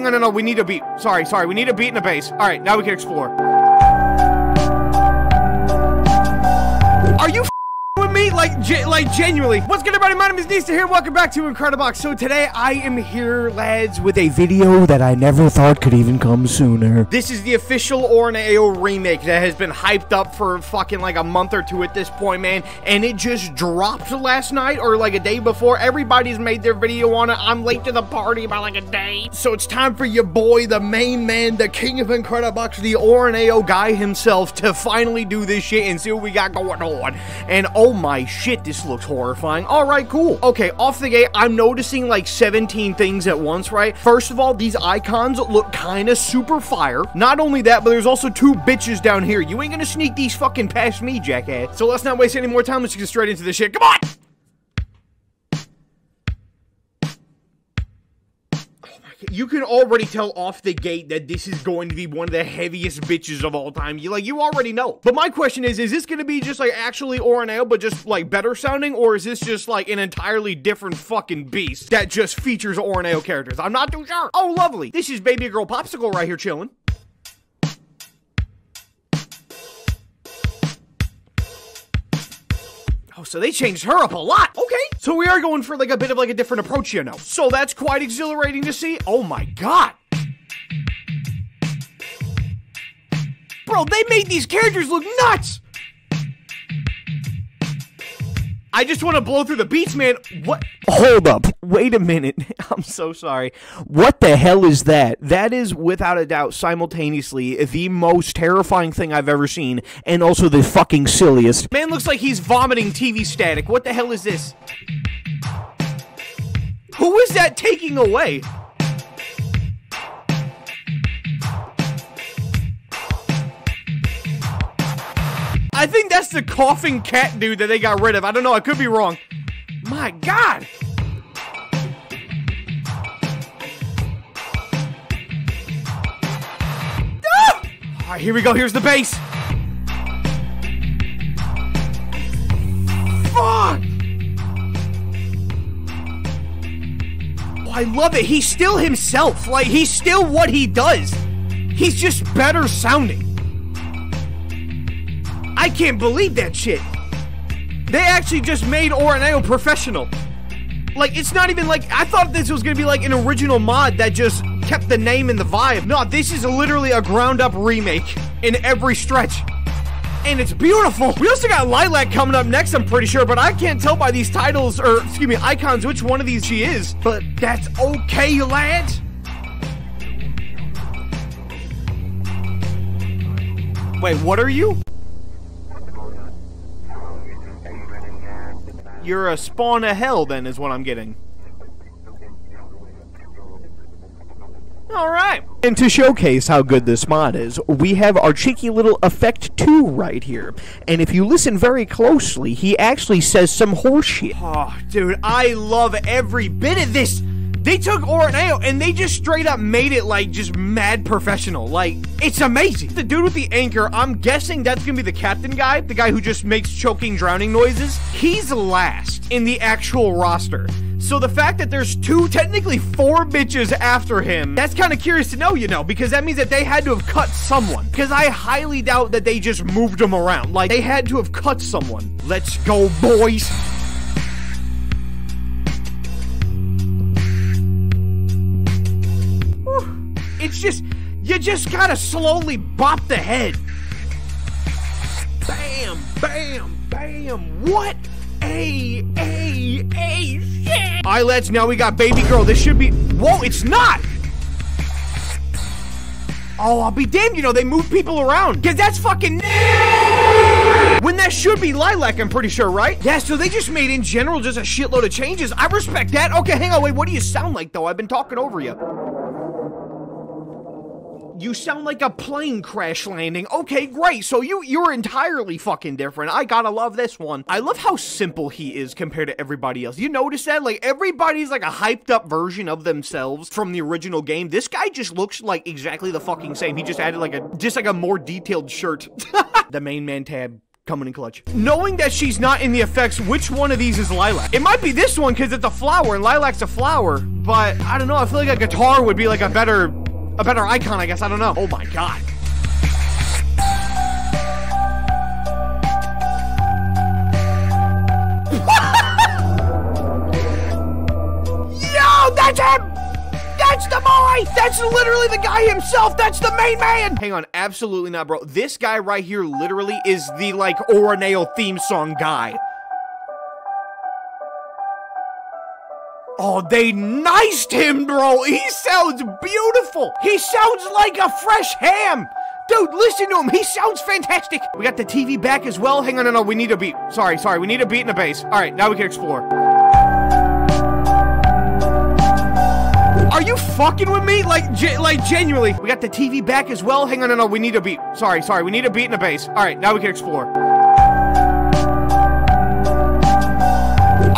Hang on, no, no, we need a beat. Sorry, sorry, we need a beat and a bass. All right, now we can explore. Are you me? Like, ge- like genuinely. What's good, everybody? My name is Neester here. Welcome back to Incredibox. So today I am here, lads, with a video that I never thought could even come sooner. This is the official Orin Ayo remake that has been hyped up for fucking like a month or two at this point, man. And it just dropped last night or like a day before. Everybody's made their video on it. I'm late to the party by like a day. So it's time for your boy, the main man, the king of Incredibox, the Orin Ayo guy himself, to finally do this shit and see what we got going on. And oh my shit, this looks horrifying. All right, cool. Okay, off the gate, I'm noticing like 17 things at once, right? First of all, these icons look kind of super fire. Not only that, but there's also two bitches down here. You ain't gonna sneak these fucking past me, jackass. So let's not waste any more time. Let's get straight into this shit. Come on! You can already tell off the gate that this is going to be one of the heaviest bitches of all time. You like you already know. But my question is, is this going to be just like actually Orin Ayo, but just like better sounding, or is this just like an entirely different fucking beast that just features Orin Ayo characters? I'm not too sure. Oh, lovely. This is Baby Girl Popsicle right here chilling. Oh, so they changed her up a lot. Okay. So we are going for like a bit of like a different approach, you know. So that's quite exhilarating to see. Oh my god. Bro, they made these characters look nuts. I just want to blow through the beats, man. What? Hold up. Wait a minute. I'm so sorry. What the hell is that? That is, without a doubt, simultaneously the most terrifying thing I've ever seen, and also the fucking silliest. Man looks like he's vomiting TV static. What the hell is this? Who is that taking away? I think that's the coughing cat dude that they got rid of. I don't know. I could be wrong. My God. Ah! All right, here we go. Here's the bass. Fuck. Oh, I love it. He's still himself. Like, he's still what he does. He's just better sounding. I can't believe that shit. They actually just made Orin Ayo professional. Like, it's not even like, I thought this was gonna be like an original mod that just kept the name and the vibe. No, this is literally a ground up remake in every stretch. And it's beautiful. We also got Lilac coming up next, I'm pretty sure, but I can't tell by these titles, or excuse me, icons, which one of these she is. But that's okay, you lads. Wait, what are you? You're a spawn of hell, then, is what I'm getting. Alright. And to showcase how good this mod is, we have our cheeky little Effect 2 right here. And if you listen very closely, he actually says some horseshit. Oh, dude, I love every bit of this. They took Orin Ayo and they just straight up made it like just mad professional. Like, it's amazing. The dude with the anchor, I'm guessing that's gonna be the captain guy, the guy who just makes choking, drowning noises. He's last in the actual roster. So the fact that there's two, technically four bitches after him, that's kind of curious to know, you know, because that means that they had to have cut someone. Because I highly doubt that they just moved them around. Like, they had to have cut someone. Let's go, boys. It's just, you just gotta slowly bop the head. Bam, bam, bam. What a, a, a shit. All right, let's, now we got baby girl. This should be, whoa, it's not. Oh, I'll be damned, you know, they move people around. Because that's fucking... When that should be Lilac, I'm pretty sure, right? Yeah, so they just made, in general, just a shitload of changes. I respect that. Okay, hang on, wait, what do you sound like, though? I've been talking over you. You sound like a plane crash landing. Okay, great. So you you're entirely fucking different. I gotta love this one. I love how simple he is compared to everybody else. You notice that? Like everybody's like a hyped up version of themselves from the original game. This guy just looks like exactly the fucking same. He just added like a just like a more detailed shirt. the main man tab coming in clutch. Knowing that she's not in the effects, which one of these is Lilac? It might be this one because it's a flower and Lilac's a flower, but I don't know. I feel like a guitar would be like a better, a better icon, I guess. I don't know. Oh my god. Yo, that's him! That's the boy! That's literally the guy himself! That's the main man! Hang on, absolutely not, bro. This guy right here literally is the, like, Orin Ayo theme song guy. Oh, they niced him, bro. He sounds beautiful. He sounds like a fresh ham. Dude, listen to him. He sounds fantastic. We got the TV back as well. Hang on, no, no. We need a beat. Sorry, sorry. We need a beat and a bass. All right, now we can explore. Are you fucking with me? Like, ge like genuinely. We got the TV back as well. Hang on, no, no. We need a beat. Sorry, sorry. We need a beat and a bass. All right, now we can explore.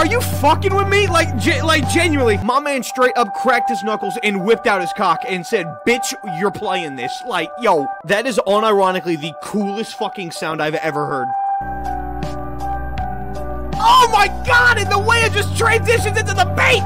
Are you fucking with me? Like, ge like genuinely. My man straight up cracked his knuckles and whipped out his cock and said, "Bitch, you're playing this." Like, yo, that is unironically the coolest fucking sound I've ever heard. Oh my god! And the way it just transitions into the beat.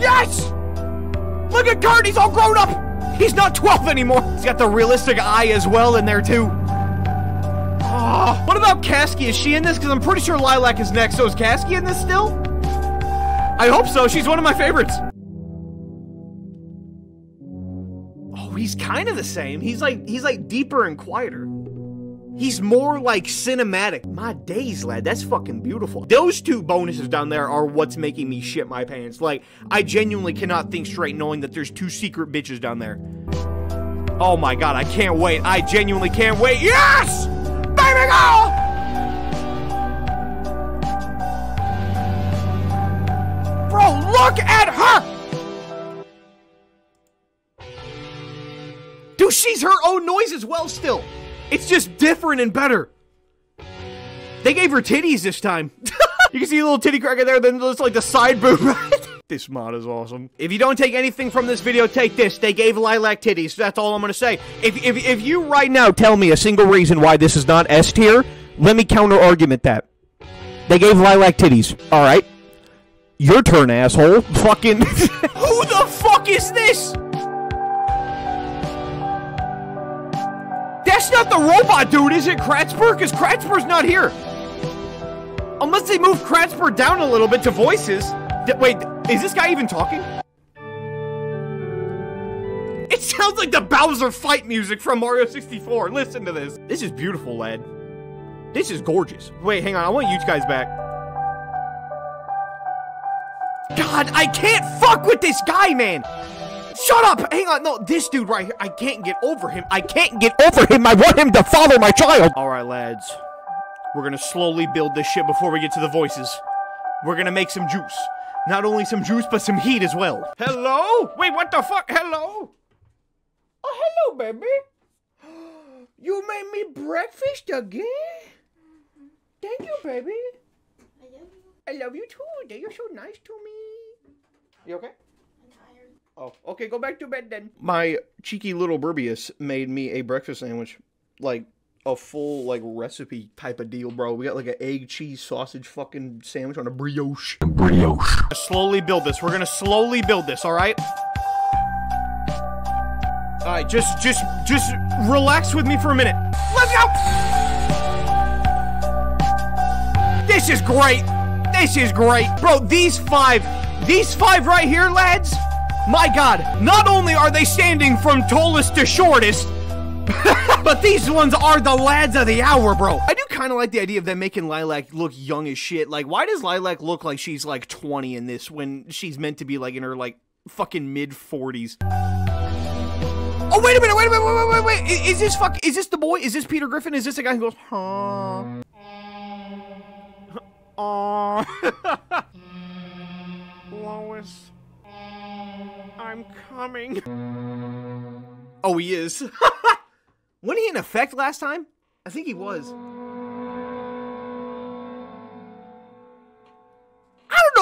Yes. Look at Kurt, he's all grown up! He's not 12 anymore! He's got the realistic eye as well in there, too. Oh, what about Kasky? Is she in this? Because I'm pretty sure Lilac is next. So is Kasky in this still? I hope so. She's one of my favorites. Oh, he's kind of the same. He's like, he's like deeper and quieter. He's more like cinematic. My days, lad, that's fucking beautiful. Those two bonuses down there are what's making me shit my pants. Like, I genuinely cannot think straight knowing that there's two secret bitches down there. Oh my god, I can't wait. I genuinely can't wait. Yes! Baby girl! Bro, look at her! Dude, she's her own noise as well still. It's just different and better. They gave her titties this time. you can see a little titty crack in there, then just like the side boob? this mod is awesome. If you don't take anything from this video, take this. They gave Lilac titties. That's all I'm gonna say. If, if, if you right now tell me a single reason why this is not S tier, let me counter argument that. They gave Lilac titties. Alright. Your turn, asshole. Fucking. Who the fuck is this? That's not the robot dude, is it, Kratzper? Because Kratzper's not here. Unless they move Kratzper down a little bit to voices. D wait, is this guy even talking? It sounds like the Bowser fight music from Mario 64. Listen to this. This is beautiful, lad. This is gorgeous. Wait, hang on. I want you guys back. God, I can't fuck with this guy, man. Shut up! Hang on, no, this dude right here, I can't get over him. I can't get over him. I want him to father my child. All right, lads. We're gonna slowly build this shit before we get to the voices. We're gonna make some juice. Not only some juice, but some heat as well. Hello? Wait, what the fuck? Hello? Oh, hello, baby. You made me breakfast again? Thank you, baby. I love you. I love you too. You're so nice to me. You okay? I'm tired. Oh, okay, go back to bed then. My cheeky little Burbius made me a breakfast sandwich. Like, a full, like, recipe type of deal, bro. We got, like, an egg, cheese, sausage fucking sandwich on a brioche. Brioche. Slowly build this. We're gonna slowly build this, alright? Alright, just, just, just relax with me for a minute. Let's go! This is great. This is great. Bro, these five, these five right here, lads, my god, not only are they standing from tallest to shortest, but these ones are the lads of the hour, bro. I do kind of like the idea of them making Lilac look young as shit. Like, why does Lilac look like she's like 20 in this when she's meant to be like in her like fucking mid 40s? Oh, wait a minute, wait a minute, wait, wait, wait, wait. I- Is, this fuck, is this the boy? Is this Peter Griffin? Is this the guy who goes, huh? Aw. Lois. I'm coming. Oh, he is. Wasn't he in effect last time? I think he was.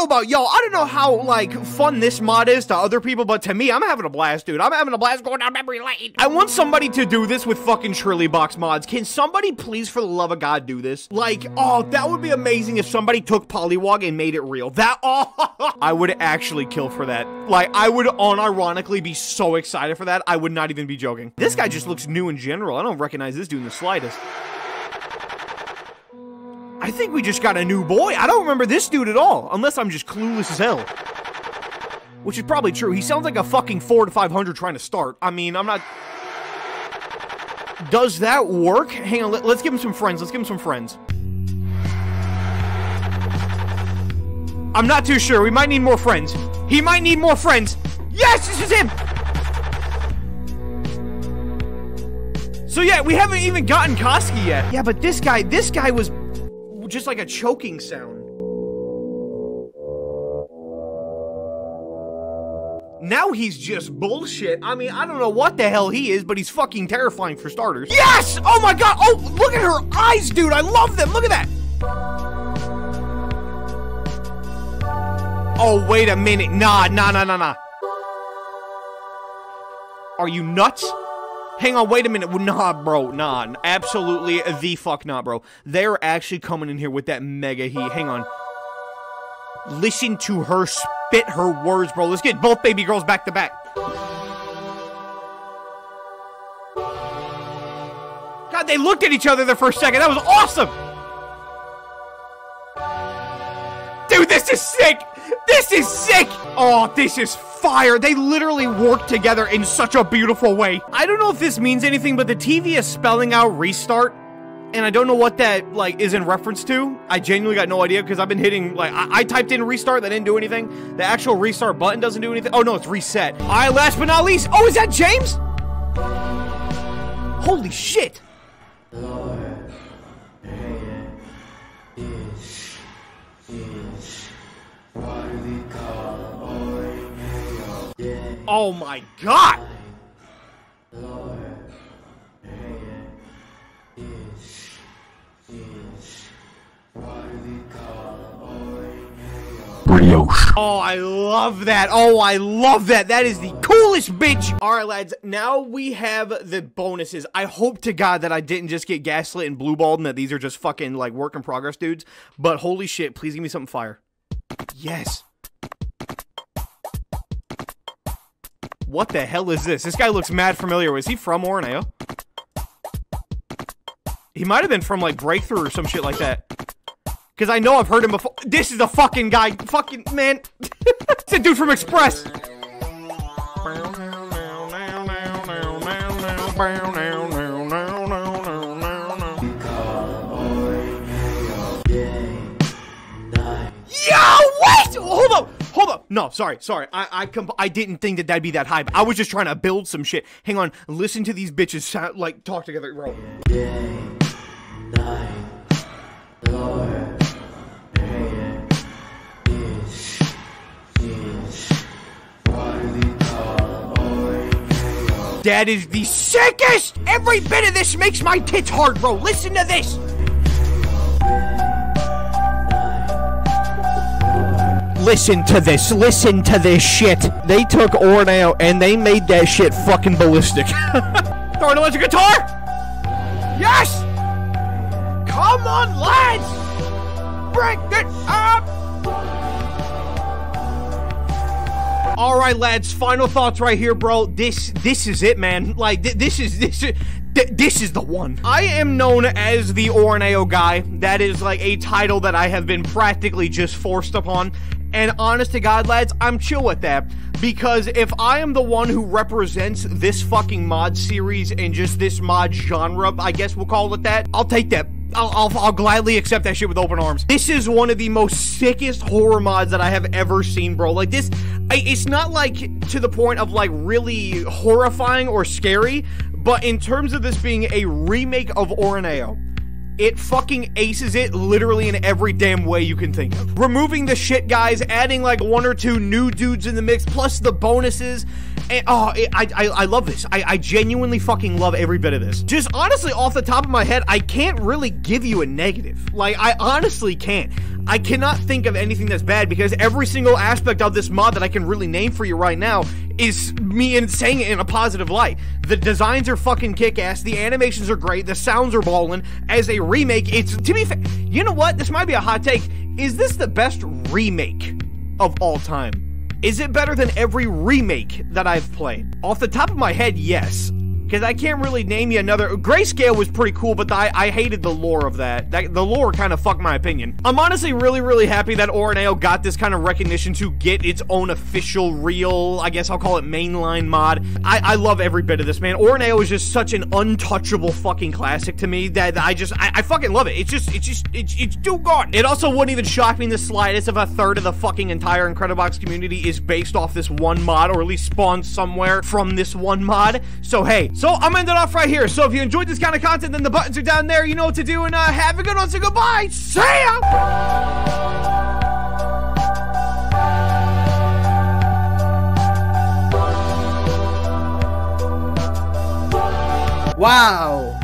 Know about y'all. I don't know how like fun this mod is to other people, but to me, I'm having a blast, dude. I'm having a blast going down memory lane. I want somebody to do this with fucking Shirley Box mods. Can somebody please, for the love of God, do this? Like, oh, that would be amazing if somebody took Polywog and made it real. That, oh, I would actually kill for that. Like, I would unironically be so excited for that. I would not even be joking. This guy just looks new in general. I don't recognize this dude in the slightest. I think we just got a new boy. I don't remember this dude at all, unless I'm just clueless as hell. Which is probably true. He sounds like a fucking 4 to 500 trying to start. I mean, I'm not... Does that work? Hang on, let, us give him some friends. Let's give him some friends. I'm not too sure. We might need more friends. He might need more friends. Yes, this is him! So yeah, we haven't even gotten Koski yet. Yeah, but this guy, this guy was just like a choking sound. Now he's just bullshit. I mean, I don't know what the hell he is, but he's fucking terrifying for starters. Yes! Oh my god! Oh, look at her eyes, dude! I love them! Look at that! Oh, wait a minute. Nah, nah, nah, nah, nah. Are you nuts? Hang on, wait a minute. Nah, bro. Nah, absolutely the fuck not, bro. They're actually coming in here with that mega heat. Hang on. Listen to her spit her words, bro. Let's get both baby girls back to back. God, they looked at each other for a second. That was awesome. Dude, this is sick. This is sick. Oh, this is fire. They literally work together in such a beautiful way. I don't know if this means anything, but the TV is spelling out restart. And I don't know what that like is in reference to. I genuinely got no idea because I've been hitting like I, I, typed in restart that didn't do anything. The actual restart button doesn't do anything. Oh no, it's reset. All right, last but not least. Oh, is that James? Holy shit! Oh my god! Brioche. Oh, I love that. Oh, I love that. That is the coolest bitch. All right, lads. Now we have the bonuses. I hope to God that I didn't just get gaslit and blueballed and that these are just fucking like work in progress dudes. But holy shit, please give me something fire. Yes. What the hell is this? This guy looks mad familiar. Was he from Orin Ayo? He might have been from, like, Breakthrough or some shit like that. Because I know I've heard him before. This is the fucking guy. Fucking, man. it's a dude from Express. No, sorry, sorry. I I comp- I didn't think that that'd be that hype. I was just trying to build some shit. Hang on. Listen to these bitches sound like talk together, bro. Day, night, Lord, That is the sickest! Every bit of this makes my tits hard, bro. Listen to this. Listen to this. Listen to this shit. They took Orin Ayo and they made that shit fucking ballistic. Throw electric guitar! Yes! Come on, lads! Break it up! All right, lads. Final thoughts right here, bro. This this is it, man. Like th this is this is th this is the one. I am known as the Orin Ayo guy. That is like a title that I have been practically just forced upon. And honest to God, lads, I'm chill with that. Because if I am the one who represents this fucking mod series and just this mod genre, I guess we'll call it that, I'll take that. I'll, I'll, I'll, gladly accept that shit with open arms. This is one of the most sickest horror mods that I have ever seen, bro. Like this, I, it's not like to the point of like really horrifying or scary, but in terms of this being a remake of Orin Ayo, it fucking aces it literally in every damn way you can think of. Removing the shit guys, adding like one or two new dudes in the mix, plus the bonuses, And, oh, it, I, I I love this. I, I genuinely fucking love every bit of this. Just honestly, off the top of my head, I can't really give you a negative. Like, I honestly can't. I cannot think of anything that's bad because every single aspect of this mod that I can really name for you right now is me in saying it in a positive light. The designs are fucking kick-ass, the animations are great, the sounds are ballin'. As a remake, it's to be fair, you know what? This might be a hot take. Is this the best remake of all time? Is it better than every remake that I've played? Off the top of my head, yes. Because I can't really name you another. Grayscale was pretty cool, but I, I hated the lore of that. that the lore kind of fucked my opinion. I'm honestly really, really happy that Orin Ayo got this kind of recognition to get its own official, real, I guess I'll call it mainline mod. I, I love every bit of this, man. Orin Ayo is just such an untouchable fucking classic to me that I just, I, I fucking love it. It's just, it's just, it's, it's too good. It also wouldn't even shock me in the slightest if a third of the fucking entire Incredibox community is based off this one mod, or at least spawned somewhere from this one mod. So hey, so I'm ending off right here. So if you enjoyed this kind of content, then the buttons are down there. You know what to do. And uh, have a good one. So goodbye. See ya. Wow.